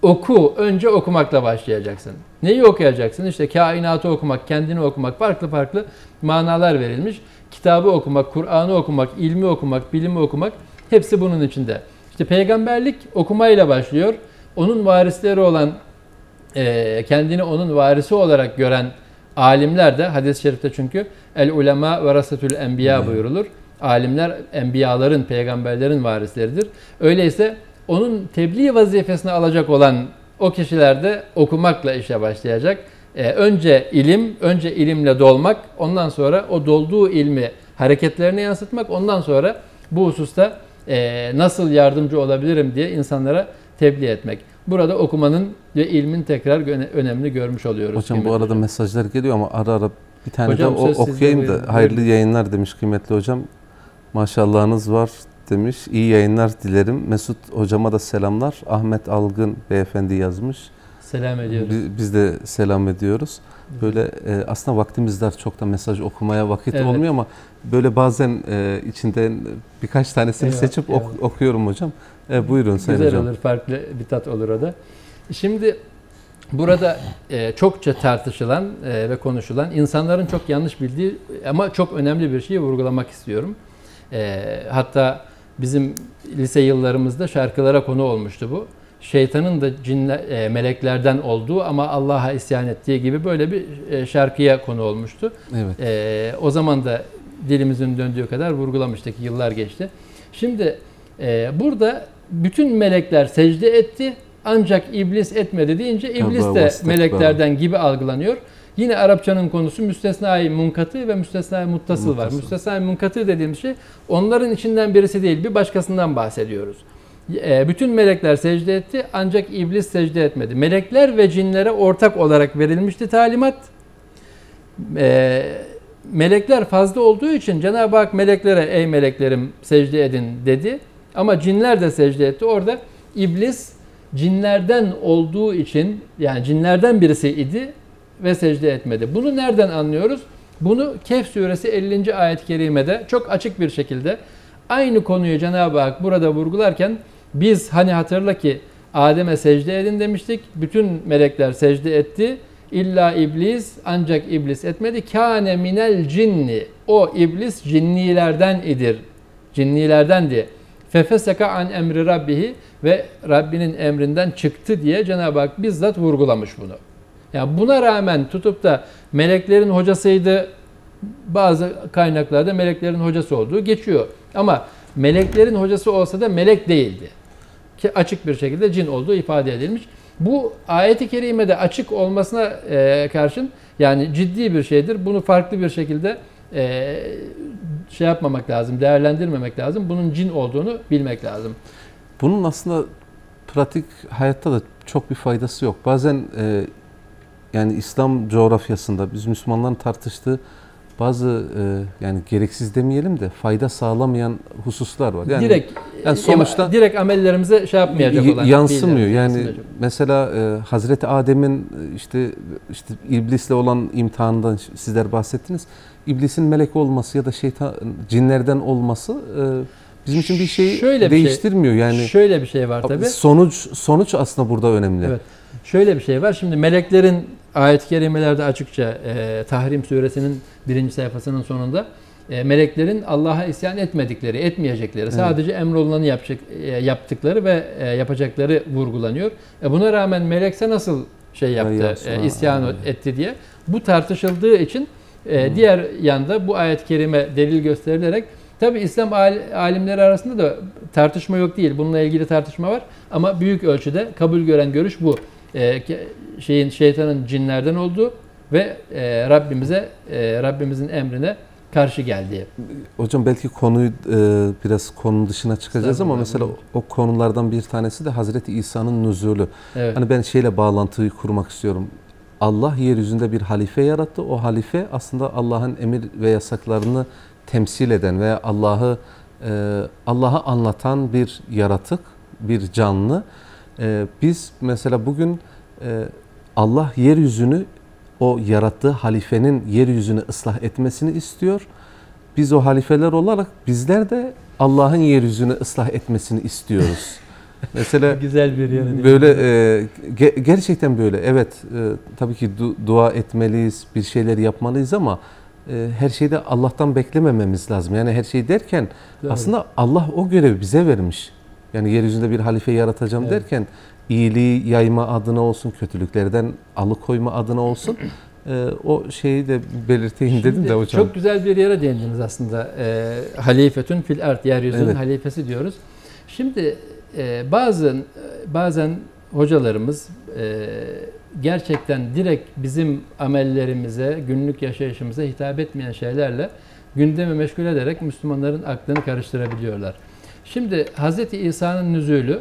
Oku, önce okumakla başlayacaksın. Neyi okuyacaksın? İşte kainatı okumak, kendini okumak, farklı farklı manalar verilmiş. Kitabı okumak, Kur'an'ı okumak, ilmi okumak, bilimi okumak hepsi bunun içinde. İşte peygamberlik okumayla başlıyor. Onun varisleri olan, e, kendini onun varisi olarak gören alimler de hadis-i şerifte çünkü el ulema ve rasetül enbiya buyurulur. Alimler enbiyaların, peygamberlerin varisleridir. Öyleyse onun tebliğ vazifesini alacak olan o kişiler de okumakla işe başlayacak. Ee, önce ilim, önce ilimle dolmak, ondan sonra o dolduğu ilmi hareketlerine yansıtmak, ondan sonra bu hususta e, nasıl yardımcı olabilirim diye insanlara tebliğ etmek. Burada okumanın ve ilmin tekrar öne- önemini görmüş oluyoruz. Hocam bu arada mesajlar geliyor ama ara ara bir tane Hocam, de o- okuyayım buyurun, da hayırlı buyurun. yayınlar demiş kıymetli hocam. Maşallahınız var demiş. İyi yayınlar dilerim. Mesut hocama da selamlar. Ahmet Algın beyefendi yazmış. Selam ediyoruz. Biz, biz de selam ediyoruz. Böyle e, aslında vaktimiz dar çok da mesaj okumaya vakit Evet. olmuyor ama böyle bazen e, içinden birkaç tanesini Eyvallah, seçip ok- eyvallah. okuyorum hocam. E, buyurun Sayın Güzel hocam. olur, farklı bir tat olur o da. Şimdi burada e, çokça tartışılan e, ve konuşulan, insanların çok yanlış bildiği ama çok önemli bir şeyi vurgulamak istiyorum. E, hatta bizim lise yıllarımızda şarkılara konu olmuştu bu. Şeytanın da cinle, e, meleklerden olduğu ama Allah'a isyan ettiği gibi böyle bir e, şarkıya konu olmuştu. Evet. Ee, o zaman da dilimizin döndüğü kadar vurgulamıştık. Yıllar geçti. Şimdi e, burada bütün melekler secde etti ancak iblis etmedi deyince iblis de meleklerden gibi algılanıyor. Yine Arapçanın konusu müstesnai munkatı ve müstesnai muttasıl var. Muttasıl. Müstesnai munkatı dediğimiz şey onların içinden birisi değil bir başkasından bahsediyoruz. E, bütün melekler secde etti ancak iblis secde etmedi. Melekler ve cinlere ortak olarak verilmişti talimat. E, melekler fazla olduğu için Cenab-ı Hak meleklere ey meleklerim secde edin dedi. Ama cinler de secde etti. Orada iblis cinlerden olduğu için yani cinlerden birisi idi ve secde etmedi. Bunu nereden anlıyoruz? Bunu Kehf suresi 50. ayet-i kerimede çok açık bir şekilde aynı konuyu Cenab-ı Hak burada vurgularken biz hani hatırla ki Adem'e secde edin demiştik. Bütün melekler secde etti. İlla iblis ancak iblis etmedi. Kâne minel cinni. O iblis cinnilerden idir. Cinnilerdendi. Fefeseka an emri rabbihi ve Rabbinin emrinden çıktı diye Cenab-ı Hak bizzat vurgulamış bunu. Yani buna rağmen tutup da meleklerin hocasıydı bazı kaynaklarda meleklerin hocası olduğu geçiyor. Ama meleklerin hocası olsa da melek değildi. Ki açık bir şekilde cin olduğu ifade edilmiş. Bu ayeti kerimede açık olmasına e, karşın yani ciddi bir şeydir. Bunu farklı bir şekilde e, şey yapmamak lazım, değerlendirmemek lazım. Bunun cin olduğunu bilmek lazım. Bunun aslında pratik hayatta da çok bir faydası yok. Bazen e, yani İslam coğrafyasında biz Müslümanların tartıştığı bazı e, yani gereksiz demeyelim de fayda sağlamayan hususlar var. Yani direkt yani sonuçta- e, direkt amellerimize şey yapmayacak olan yansımıyor. Yani yansımayacak. mesela e, Hazreti Adem'in e, işte işte iblisle olan imtihanından sizler bahsettiniz. İblisin melek olması ya da şeytan cinlerden olması e, bizim için bir şeyi Şöyle bir şey- değiştirmiyor. Yani şöyle bir şey var tabi. sonuç sonuç aslında burada önemli. Evet. Şöyle bir şey var. Şimdi meleklerin ayet-i kerimelerde açıkça e, Tahrim suresinin birinci sayfasının sonunda e, meleklerin Allah'a isyan etmedikleri, etmeyecekleri, sadece emrolunanı yapacak, e, yaptıkları ve e, yapacakları vurgulanıyor. E, buna rağmen melekse nasıl şey yaptı, yapsın, e, ha, isyan evet. etti diye. Bu tartışıldığı için e, diğer yanda bu ayet-i kerime delil gösterilerek Tabi İslam al- alimleri arasında da tartışma yok değil. Bununla ilgili tartışma var ama büyük ölçüde kabul gören görüş bu. E, şeyin şeytanın cinlerden olduğu ve e, Rabbimize e, Rabbimizin emrine karşı geldiği. Hocam belki konuyu e, biraz konunun dışına çıkacağız ama mesela o konulardan bir tanesi de Hazreti İsa'nın nüzulü. Evet. Hani ben şeyle bağlantıyı kurmak istiyorum. Allah yeryüzünde bir halife yarattı. O halife aslında Allah'ın emir ve yasaklarını temsil eden veya Allah'ı e, Allah'ı anlatan bir yaratık, bir canlı. E, biz mesela bugün e, Allah yeryüzünü o yarattığı halifenin yeryüzünü ıslah etmesini istiyor. Biz o halifeler olarak bizler de Allah'ın yeryüzünü ıslah etmesini istiyoruz. [laughs] Mesela Güzel bir yanı. Böyle e, ge- gerçekten böyle. Evet, e, tabii ki du- dua etmeliyiz, bir şeyler yapmalıyız ama e, her şeyde Allah'tan beklemememiz lazım. Yani her şey derken Doğru. aslında Allah o görevi bize vermiş. Yani yeryüzünde bir halife yaratacağım Evet. derken iyiliği yayma adına olsun, kötülüklerden alıkoyma adına olsun. e, o şeyi de belirteyim dedim Şimdi de hocam. Çok güzel bir yere değindiniz aslında. E, halifetün fil art, yeryüzünün Evet. halifesi diyoruz. Şimdi e, bazen bazen hocalarımız e, gerçekten direkt bizim amellerimize, günlük yaşayışımıza hitap etmeyen şeylerle gündemi meşgul ederek Müslümanların aklını karıştırabiliyorlar. Şimdi Hz. İsa'nın nüzulü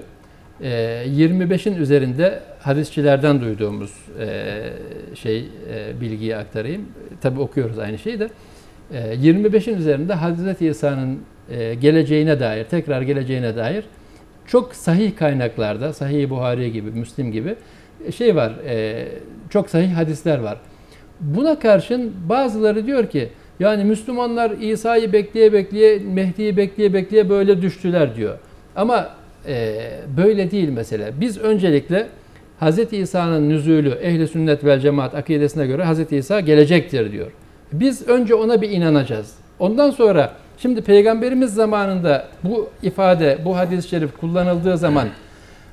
e, 25'in üzerinde hadisçilerden duyduğumuz e, şey e, bilgiyi aktarayım. Tabi okuyoruz aynı şeyi de. E, 25'in üzerinde Hz. İsa'nın e, geleceğine dair, tekrar geleceğine dair çok sahih kaynaklarda, Sahih Buhari gibi, Müslim gibi e, şey var, e, çok sahih hadisler var. Buna karşın bazıları diyor ki, yani Müslümanlar İsa'yı bekleye bekleye, Mehdi'yi bekleye bekleye böyle düştüler diyor. Ama e, böyle değil mesela. Biz öncelikle Hz. İsa'nın nüzulü, ehli sünnet vel cemaat akidesine göre Hz. İsa gelecektir diyor. Biz önce ona bir inanacağız. Ondan sonra şimdi peygamberimiz zamanında bu ifade, bu hadis-i şerif kullanıldığı zaman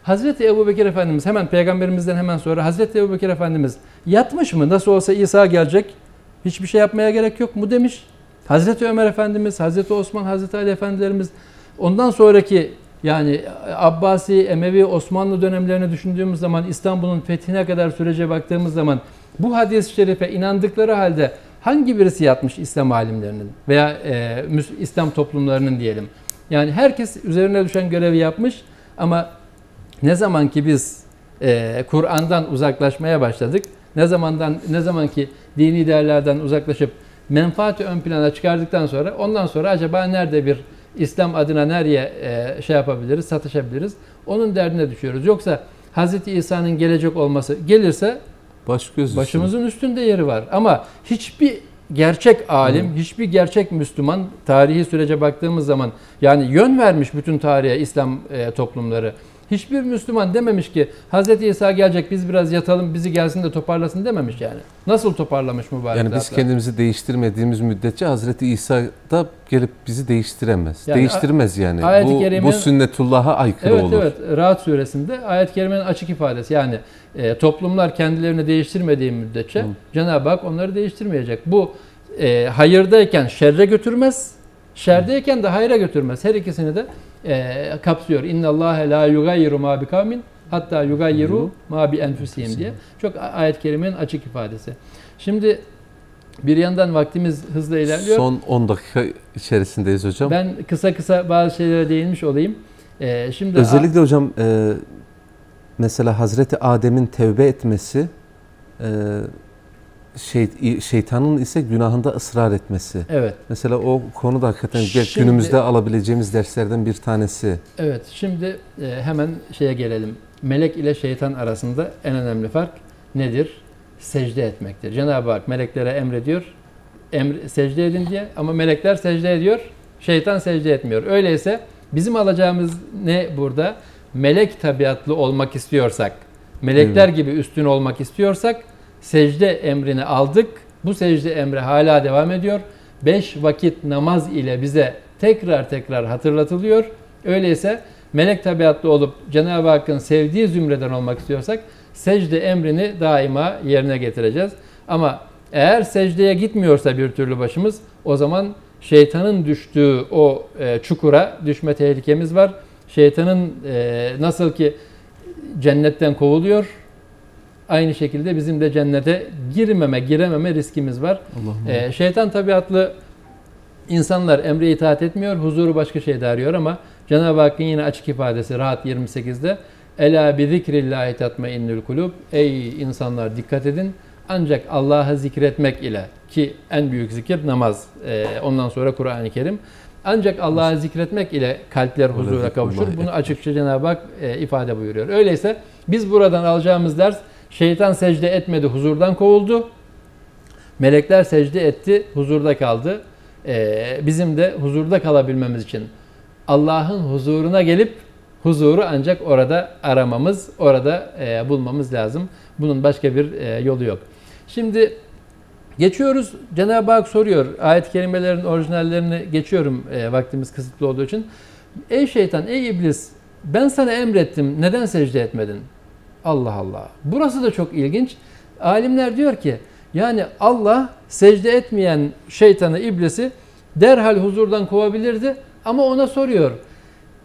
Hazreti Ebu Bekir Efendimiz hemen peygamberimizden hemen sonra Hazreti Ebu Bekir Efendimiz yatmış mı? Nasıl olsa İsa gelecek. Hiçbir şey yapmaya gerek yok mu demiş. Hazreti Ömer Efendimiz, Hazreti Osman, Hazreti Ali Efendilerimiz ondan sonraki yani Abbasi, Emevi, Osmanlı dönemlerini düşündüğümüz zaman İstanbul'un fethine kadar sürece baktığımız zaman bu hadis-i şerife inandıkları halde hangi birisi yatmış İslam alimlerinin veya e, İslam toplumlarının diyelim. Yani herkes üzerine düşen görevi yapmış ama ne zaman ki biz e, Kur'an'dan uzaklaşmaya başladık, ne zamandan ne zaman ki dini değerlerden uzaklaşıp menfaati ön plana çıkardıktan sonra ondan sonra acaba nerede bir İslam adına nereye e, şey yapabiliriz, satışabiliriz? Onun derdine düşüyoruz. Yoksa Hz. İsa'nın gelecek olması gelirse Baş göz üstüne. Başımızın üstünde yeri var. Ama hiçbir gerçek alim, hiçbir gerçek Müslüman tarihi sürece baktığımız zaman yani yön vermiş bütün tarihe İslam e, toplumları. Hiçbir Müslüman dememiş ki Hz. İsa gelecek biz biraz yatalım bizi gelsin de toparlasın dememiş yani. Nasıl toparlamış mübarek Yani biz kendimizi değiştirmediğimiz müddetçe Hazreti İsa da gelip bizi değiştiremez. Yani Değiştirmez yani. ayet-i Bu, bu sünnetullah'a aykırı Evet olur. evet Rahat suresinde ayet-i kerimenin açık ifadesi yani e, toplumlar kendilerini değiştirmediği müddetçe Hı. Cenab-ı Hak onları değiştirmeyecek. Bu e, hayırdayken şerre götürmez, şerdeyken de hayra götürmez. Her ikisini de e, kapsıyor. İnna Allah la yugayyiru ma bi kavmin hatta yugayyiru ma bi enfusihim diye. Çok a- ayet-i kerimenin açık ifadesi. Şimdi bir yandan vaktimiz hızla ilerliyor. Son 10 dakika içerisindeyiz hocam. Ben kısa kısa bazı şeylere değinmiş olayım. E, şimdi Özellikle hocam e, mesela Hazreti Adem'in tevbe etmesi e, şey, şeytanın ise günahında ısrar etmesi. evet. Mesela o konu da hakikaten Şimdi- günümüzde alabileceğimiz derslerden bir tanesi. Evet, şimdi e, hemen şeye gelelim. Melek ile şeytan arasında en önemli fark nedir? Secde etmektir. Cenab-ı Hak meleklere emrediyor, emr secde edin diye ama melekler secde ediyor, şeytan secde etmiyor. Öyleyse bizim alacağımız ne burada? Melek tabiatlı olmak istiyorsak, melekler gibi üstün olmak istiyorsak secde emrini aldık. Bu secde emri hala devam ediyor. Beş vakit namaz ile bize tekrar tekrar hatırlatılıyor. Öyleyse melek tabiatlı olup Cenab-ı Hakk'ın sevdiği zümreden olmak istiyorsak secde emrini daima yerine getireceğiz. Ama eğer secdeye gitmiyorsa bir türlü başımız o zaman şeytanın düştüğü o e, çukura düşme tehlikemiz var. Şeytanın e, nasıl ki cennetten kovuluyor aynı şekilde bizim de cennete girmeme, girememe riskimiz var. Ee, şeytan tabiatlı insanlar emre itaat etmiyor, huzuru başka şeyde arıyor ama Cenab-ı Hakk'ın yine açık ifadesi Rahat 28'de Ela bi zikrillahi tatmainnül kulub Ey insanlar dikkat edin ancak Allah'ı zikretmek ile ki en büyük zikir namaz Ee, ondan sonra Kur'an-ı Kerim ancak Allah'ı zikretmek ile kalpler huzura kavuşur. Bunu açıkça Cenab-ı Hak e, ifade buyuruyor. Öyleyse biz buradan alacağımız ders şeytan secde etmedi, huzurdan kovuldu. Melekler secde etti, huzurda kaldı. Ee, bizim de huzurda kalabilmemiz için Allah'ın huzuruna gelip huzuru ancak orada aramamız, orada e, bulmamız lazım. Bunun başka bir e, yolu yok. Şimdi geçiyoruz. Cenab-ı Hak soruyor. Ayet-i kerimelerin orijinallerini geçiyorum e, vaktimiz kısıtlı olduğu için. Ey şeytan, ey iblis ben sana emrettim. Neden secde etmedin? Allah Allah. Burası da çok ilginç. Alimler diyor ki yani Allah secde etmeyen şeytanı, iblisi derhal huzurdan kovabilirdi ama ona soruyor.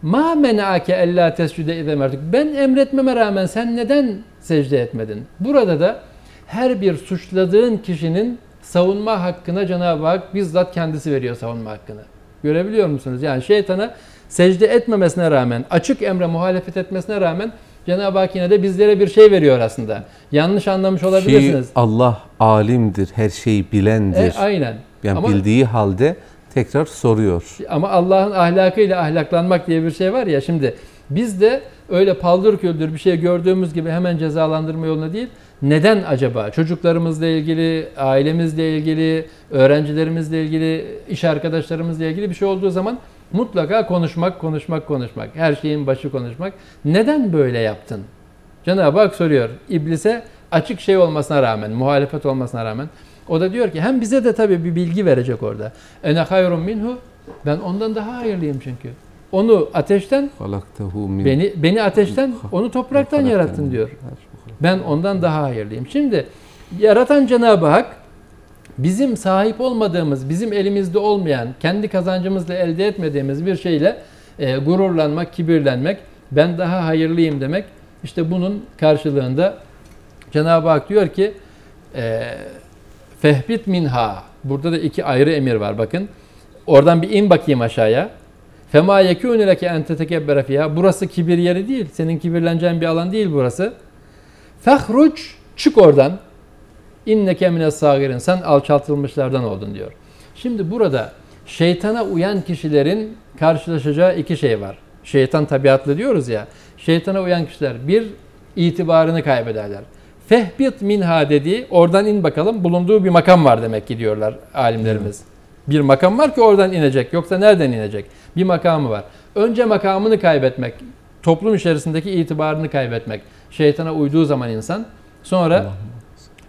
Ma menake ella tescüde edemerdik. Ben emretmeme rağmen sen neden secde etmedin? Burada da her bir suçladığın kişinin savunma hakkına Cenab-ı Hak bizzat kendisi veriyor savunma hakkını. Görebiliyor musunuz? Yani şeytana secde etmemesine rağmen, açık emre muhalefet etmesine rağmen Cenab-ı Hak yine de bizlere bir şey veriyor aslında. Yanlış anlamış Ki olabilirsiniz. Allah alimdir, her şeyi bilendir. E, aynen. yani ama, bildiği halde tekrar soruyor. ama Allah'ın ahlakıyla ahlaklanmak diye bir şey var ya şimdi biz de öyle paldır küldür bir şey gördüğümüz gibi hemen cezalandırma yoluna değil. Neden acaba? Çocuklarımızla ilgili, ailemizle ilgili, öğrencilerimizle ilgili, iş arkadaşlarımızla ilgili bir şey olduğu zaman mutlaka konuşmak, konuşmak, konuşmak. Her şeyin başı konuşmak. Neden böyle yaptın? Cenab-ı Hak soruyor. İblise açık şey olmasına rağmen, muhalefet olmasına rağmen. O da diyor ki hem bize de tabii bir bilgi verecek orada. Ene hayrun minhu. Ben ondan daha hayırlıyım çünkü. Onu ateşten, beni beni ateşten, onu topraktan yarattın diyor. Ben ondan daha hayırlıyım. Şimdi yaratan Cenab-ı Hak bizim sahip olmadığımız, bizim elimizde olmayan, kendi kazancımızla elde etmediğimiz bir şeyle e, gururlanmak, kibirlenmek, ben daha hayırlıyım demek. İşte bunun karşılığında Cenab-ı Hak diyor ki e, fehbit minha. Burada da iki ayrı emir var bakın. Oradan bir in bakayım aşağıya. Fema yekûnü leke en tetekebbere. Burası kibir yeri değil. Senin kibirleneceğin bir alan değil burası. Fehruc çık oradan. İnneke mine sagirin. Sen alçaltılmışlardan oldun diyor. Şimdi burada şeytana uyan kişilerin karşılaşacağı iki şey var. Şeytan tabiatlı diyoruz ya. Şeytana uyan kişiler bir itibarını kaybederler. Fehbit minha dediği oradan in bakalım bulunduğu bir makam var demek ki diyorlar alimlerimiz. Bir makam var ki oradan inecek. Yoksa nereden inecek? Bir makamı var. Önce makamını kaybetmek toplum içerisindeki itibarını kaybetmek. Şeytana uyduğu zaman insan. Sonra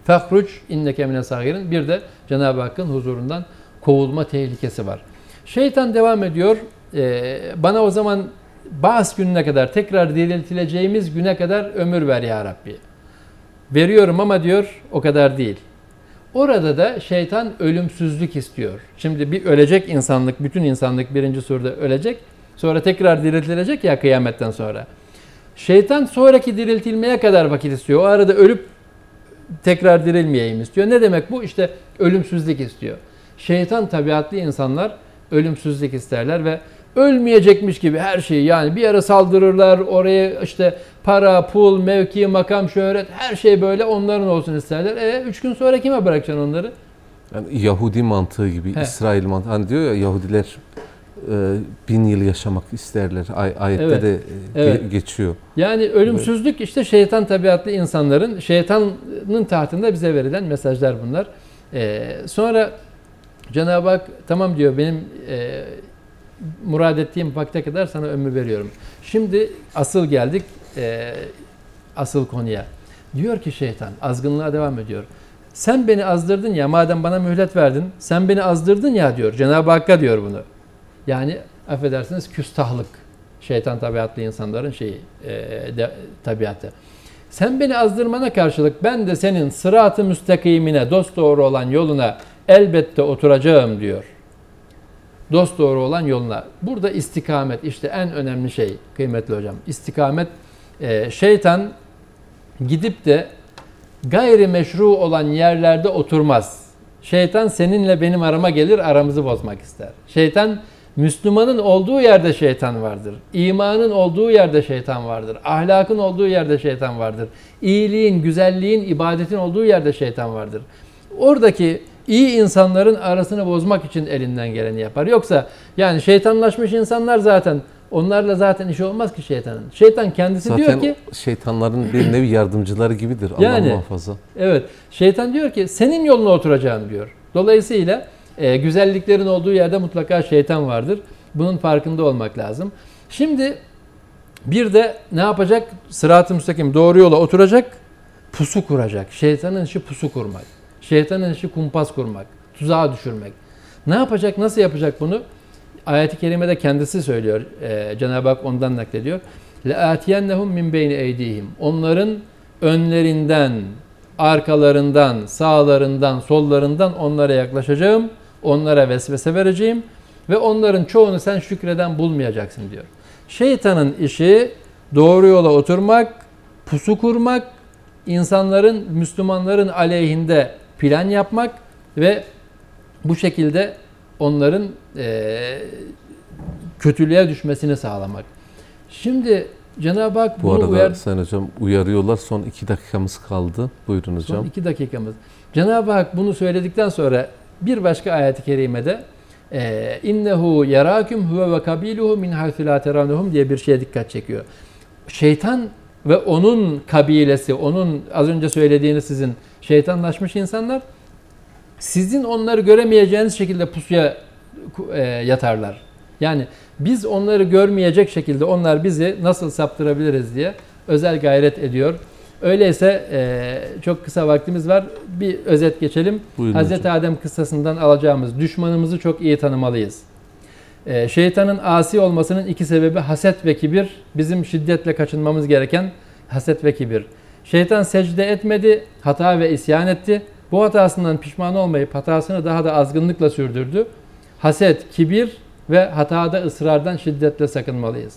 fehruc inneke mine sagirin. Bir de Cenab-ı Hakk'ın huzurundan kovulma tehlikesi var. Şeytan devam ediyor. Ee, bana o zaman bazı gününe kadar tekrar diriltileceğimiz güne kadar ömür ver ya Rabbi. Veriyorum ama diyor o kadar değil. Orada da şeytan ölümsüzlük istiyor. Şimdi bir ölecek insanlık, bütün insanlık birinci surda ölecek. Sonra tekrar diriltilecek ya kıyametten sonra. Şeytan sonraki diriltilmeye kadar vakit istiyor. O arada ölüp tekrar dirilmeyeyim istiyor. Ne demek bu? İşte ölümsüzlük istiyor. Şeytan tabiatlı insanlar ölümsüzlük isterler ve ölmeyecekmiş gibi her şeyi yani bir yere saldırırlar oraya işte para, pul, mevki, makam, şöhret her şey böyle onların olsun isterler. E üç gün sonra kime bırakacaksın onları? Yani Yahudi mantığı gibi, He. İsrail mantığı. Hani diyor ya Yahudiler e, bin yıl yaşamak isterler. Ay, ayette Evet, de e, ge- evet. geçiyor. Yani ölümsüzlük işte şeytan tabiatlı insanların, şeytanın tahtında bize verilen mesajlar bunlar. Ee, sonra Cenab-ı Hak tamam diyor benim e, murad ettiğim vakte kadar sana ömür veriyorum. Şimdi asıl geldik e, asıl konuya. Diyor ki şeytan azgınlığa devam ediyor. Sen beni azdırdın ya madem bana mühlet verdin sen beni azdırdın ya diyor. Cenab-ı Hakk'a diyor bunu. Yani affedersiniz küstahlık. Şeytan tabiatlı insanların şeyi, e, de, tabiatı. Sen beni azdırmana karşılık ben de senin sırat-ı müstakimine, dost doğru olan yoluna elbette oturacağım diyor. Dost doğru olan yoluna. Burada istikamet işte en önemli şey kıymetli hocam. İstikamet e, şeytan gidip de gayri meşru olan yerlerde oturmaz. Şeytan seninle benim arama gelir aramızı bozmak ister. Şeytan Müslümanın olduğu yerde şeytan vardır. İmanın olduğu yerde şeytan vardır. Ahlakın olduğu yerde şeytan vardır. İyiliğin, güzelliğin, ibadetin olduğu yerde şeytan vardır. Oradaki iyi insanların arasını bozmak için elinden geleni yapar. Yoksa yani şeytanlaşmış insanlar zaten onlarla zaten işi olmaz ki şeytanın. Şeytan kendisi diyor Zaten ki şeytanların bir nevi yardımcıları gibidir. Allah Yani- muhafaza. Evet. Şeytan diyor ki senin yoluna oturacağım diyor. Dolayısıyla e, güzelliklerin olduğu yerde mutlaka şeytan vardır. Bunun farkında olmak lazım. Şimdi bir de ne yapacak? Sırat-ı müstakim doğru yola oturacak, pusu kuracak. Şeytanın işi pusu kurmak. Şeytanın işi kumpas kurmak, tuzağa düşürmek. Ne yapacak, nasıl yapacak bunu? Ayet-i Kerime'de kendisi söylüyor. E, Cenab-ı Hak ondan naklediyor. لَاَتِيَنَّهُمْ min beyni eydihim. Onların önlerinden, arkalarından, sağlarından, sollarından onlara yaklaşacağım. Onlara vesvese vereceğim. Ve onların çoğunu sen şükreden bulmayacaksın diyor. Şeytanın işi doğru yola oturmak, pusu kurmak, insanların, Müslümanların aleyhinde plan yapmak ve bu şekilde onların eee, kötülüğe düşmesini sağlamak. Şimdi Cenab-ı Hak Bu arada uyar... Sayın Hocam uyarıyorlar. Son iki dakikamız kaldı. Buyurun hocam. Son iki dakikamız. Cenab-ı Hak bunu söyledikten sonra bir başka ayet-i kerimede e, innehu yarakum huve ve kabiluhu min haythu la teranuhum diye bir şeye dikkat çekiyor. Şeytan ve onun kabilesi, onun az önce söylediğiniz sizin şeytanlaşmış insanlar sizin onları göremeyeceğiniz şekilde pusuya e, yatarlar. Yani biz onları görmeyecek şekilde onlar bizi nasıl saptırabiliriz diye özel gayret ediyor. Öyleyse e, çok kısa vaktimiz var. Bir özet geçelim. Buyurun Hazreti hocam. Adem kıssasından alacağımız düşmanımızı çok iyi tanımalıyız. E, şeytanın asi olmasının iki sebebi haset ve kibir. Bizim şiddetle kaçınmamız gereken haset ve kibir. Şeytan secde etmedi, hata ve isyan etti. Bu hatasından pişman olmayıp hatasını daha da azgınlıkla sürdürdü. Haset, kibir ve hatada ısrardan şiddetle sakınmalıyız.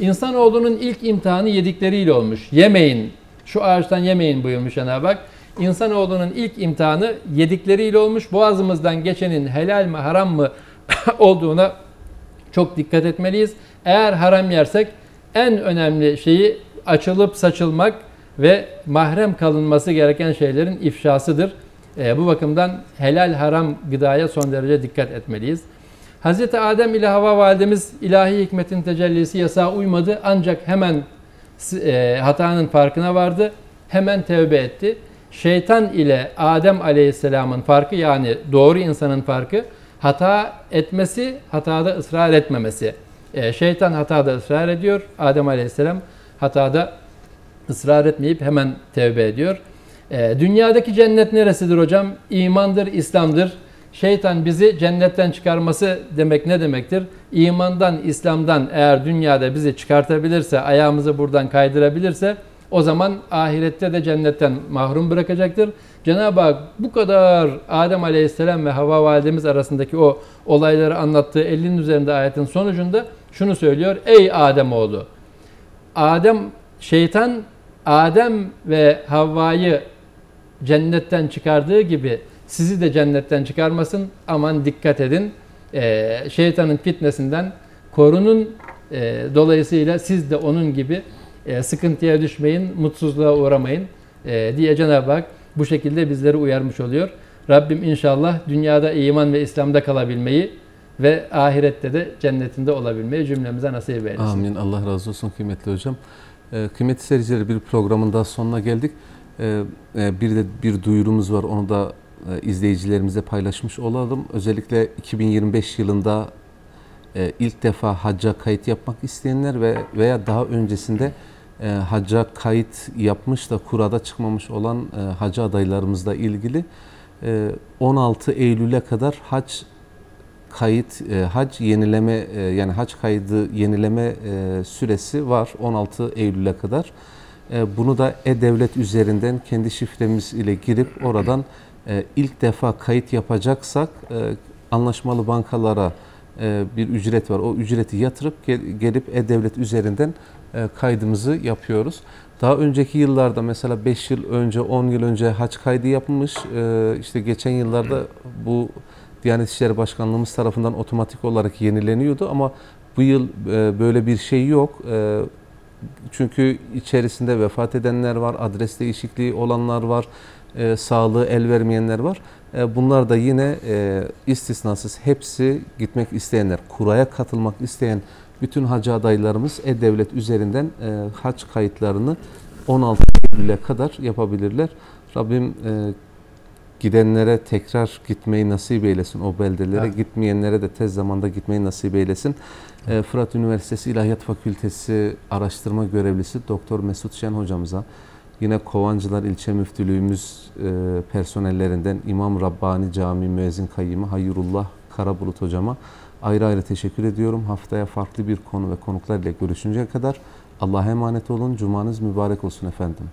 İnsanoğlunun ilk imtihanı yedikleriyle olmuş. Yemeyin, şu ağaçtan yemeyin buyurmuş Cenab-ı Hak. İnsanoğlunun ilk imtihanı yedikleriyle olmuş. Boğazımızdan geçenin helal mi haram mı [laughs] olduğuna çok dikkat etmeliyiz. Eğer haram yersek en önemli şeyi açılıp saçılmak ve mahrem kalınması gereken şeylerin ifşasıdır. E, bu bakımdan helal haram gıdaya son derece dikkat etmeliyiz. Hz. Adem ile Hava validemiz ilahi hikmetin tecellisi yasağa uymadı ancak hemen e, hatanın farkına vardı. Hemen tevbe etti. Şeytan ile Adem aleyhisselamın farkı yani doğru insanın farkı hata etmesi, hatada ısrar etmemesi. E, şeytan hatada ısrar ediyor. Adem Aleyhisselam hatada ısrar etmeyip hemen tevbe ediyor. E, dünyadaki cennet neresidir hocam? İmandır, İslam'dır. Şeytan bizi cennetten çıkarması demek ne demektir? İmandan, İslam'dan eğer dünyada bizi çıkartabilirse, ayağımızı buradan kaydırabilirse o zaman ahirette de cennetten mahrum bırakacaktır. Cenab-ı Hak bu kadar Adem Aleyhisselam ve Havva Validemiz arasındaki o olayları anlattığı 50'nin üzerinde ayetin sonucunda şunu söylüyor. Ey Adem oğlu! Adem, şeytan Adem ve Havva'yı cennetten çıkardığı gibi sizi de cennetten çıkarmasın. Aman dikkat edin. Ee, şeytanın fitnesinden korunun. Ee, dolayısıyla siz de onun gibi e, sıkıntıya düşmeyin, mutsuzluğa uğramayın e, diye Cenab-ı Hak bu şekilde bizleri uyarmış oluyor. Rabbim inşallah dünyada iman ve İslam'da kalabilmeyi ve ahirette de cennetinde olabilmeyi cümlemize nasip eylesin. Amin. Allah razı olsun kıymetli hocam. Ee, kıymetli seyirciler bir programın daha sonuna geldik. Ee, e, bir de bir duyurumuz var. Onu da e, izleyicilerimize paylaşmış olalım. Özellikle 2025 yılında e, ilk defa hacca kayıt yapmak isteyenler ve veya daha öncesinde e, hacca kayıt yapmış da kurada çıkmamış olan e, hacı adaylarımızla ilgili e, 16 Eylül'e kadar hac kayıt e, hac yenileme e, yani hac kaydı yenileme e, süresi var 16 Eylül'e kadar. E, bunu da e-devlet üzerinden kendi şifremiz ile girip oradan e, ilk defa kayıt yapacaksak e, anlaşmalı bankalara e, bir ücret var. O ücreti yatırıp gel, gelip e-devlet üzerinden e, kaydımızı yapıyoruz. Daha önceki yıllarda mesela 5 yıl önce, 10 yıl önce hac kaydı yapılmış. İşte geçen yıllarda bu Diyanet İşleri Başkanlığımız tarafından otomatik olarak yenileniyordu ama bu yıl böyle bir şey yok. Çünkü içerisinde vefat edenler var, adres değişikliği olanlar var, e, sağlığı el vermeyenler var. E, bunlar da yine e, istisnasız hepsi gitmek isteyenler, kuraya katılmak isteyen bütün hacı adaylarımız e-devlet üzerinden e, hac kayıtlarını 16 Eylül'e kadar yapabilirler. Rabbim e, gidenlere tekrar gitmeyi nasip eylesin o beldelere. Evet. Gitmeyenlere de tez zamanda gitmeyi nasip eylesin. E, Fırat Üniversitesi İlahiyat Fakültesi araştırma görevlisi Doktor Mesut Şen hocamıza Yine Kovancılar İlçe Müftülüğümüz e, personellerinden İmam Rabbani Camii Müezzin Kayyımı Hayrullah Karabulut hocama ayrı ayrı teşekkür ediyorum. Haftaya farklı bir konu ve konuklarla görüşünceye kadar Allah'a emanet olun. Cumanız mübarek olsun efendim.